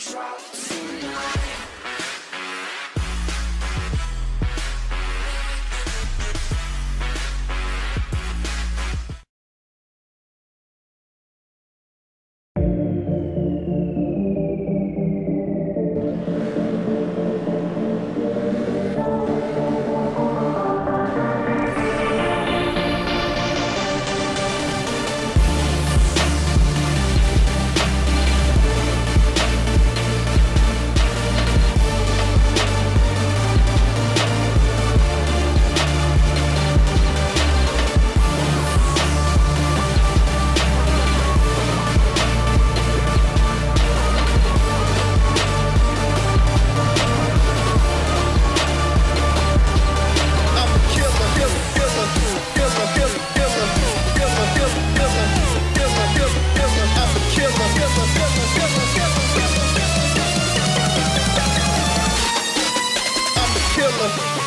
dropped. Look.